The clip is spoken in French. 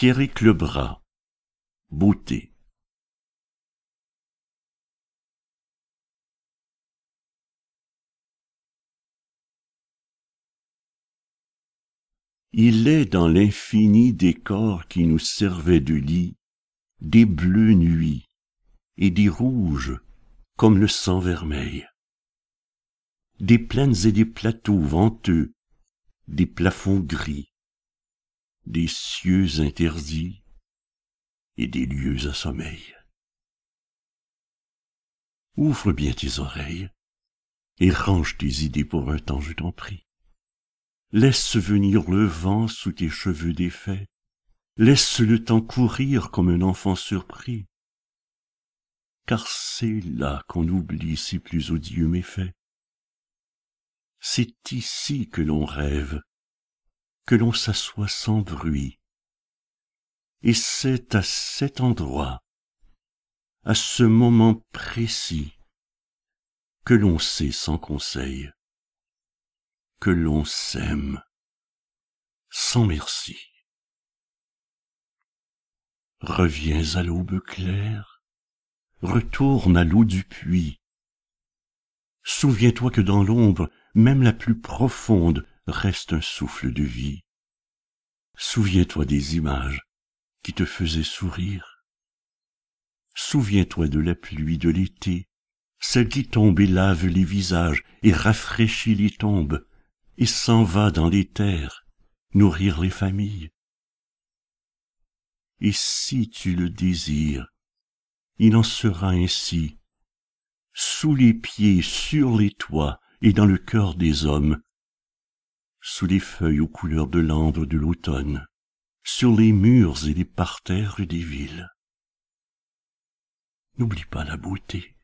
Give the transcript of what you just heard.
Pierrick Lebras, Beauté. Il est dans l'infini décor qui nous servait de lit, des bleus nuits et des rouges comme le sang vermeil, des plaines et des plateaux venteux, des plafonds gris, des cieux interdits et des lieux à sommeil. Ouvre bien tes oreilles et range tes idées pour un temps, je t'en prie. Laisse venir le vent sous tes cheveux défaits. Laisse le temps courir comme un enfant surpris. Car c'est là qu'on oublie ses plus odieux méfaits. C'est ici que l'on rêve, que l'on s'assoit sans bruit. Et c'est à cet endroit, à ce moment précis, que l'on sait sans conseil que l'on s'aime sans merci. Reviens à l'aube claire, retourne à l'eau du puits. Souviens-toi que dans l'ombre, même la plus profonde, reste un souffle de vie. Souviens-toi des images qui te faisaient sourire. Souviens-toi de la pluie de l'été, celle qui tombe et lave les visages et rafraîchit les tombes, et s'en va dans les terres nourrir les familles. Et si tu le désires, il en sera ainsi, sous les pieds, sur les toits et dans le cœur des hommes, sous les feuilles aux couleurs de l'ambre de l'automne, sur les murs et les parterres des villes. N'oublie pas la beauté.